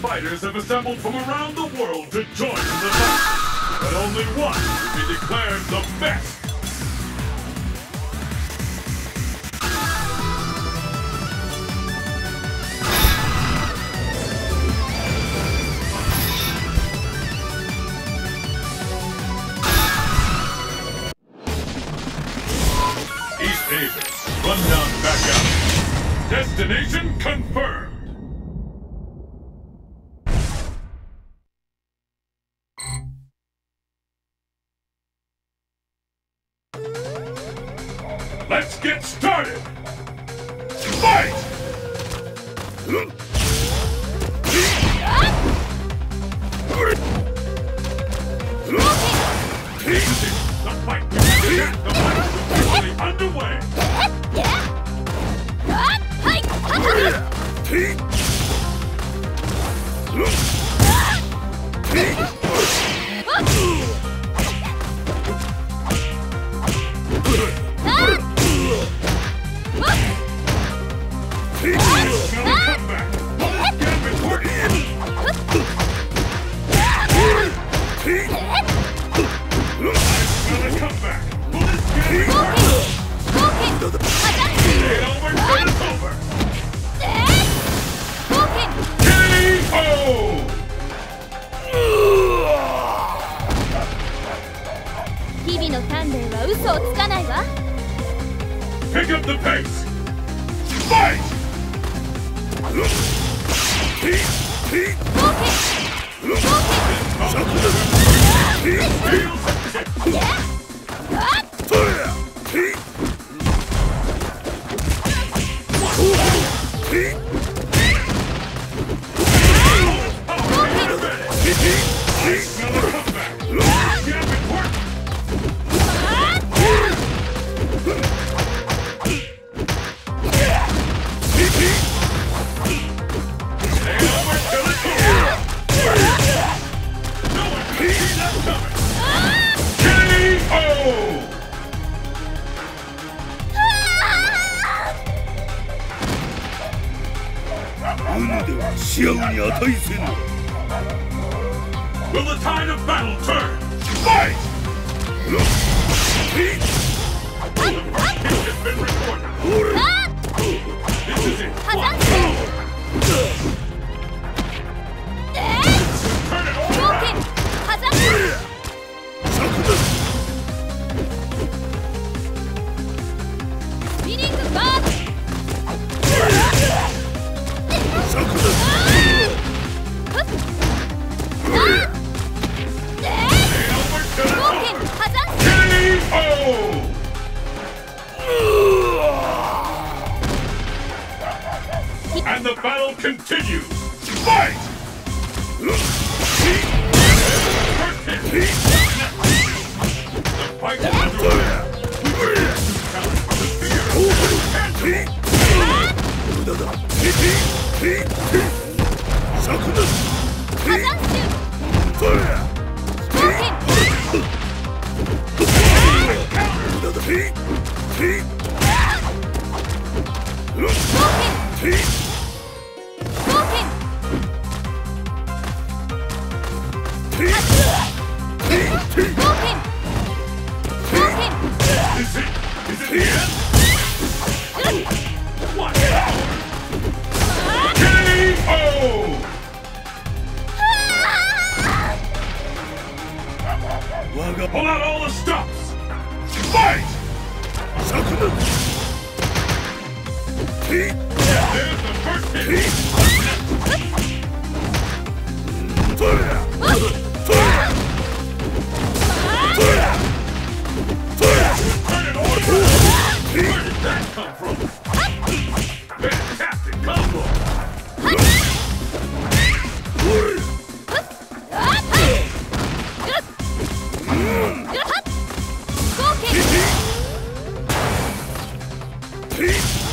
fighters have assembled from around the world to join in the fight. But only one will be declared the best. Avis, rundown back. Destination confirmed. Let's get started! Fight! Underway! Gonna 々の鍛錬は嘘をつかないわ Pick up the pace! Fight! Gonna Will the tide of battle turn? Fight! The first hit has been recorded. This is it. And the battle continues. Fight! The Pull out all the stops. Fight! There's the first hit. えっ!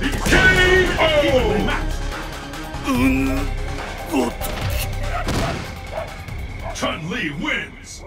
Matched. Chun Li wins.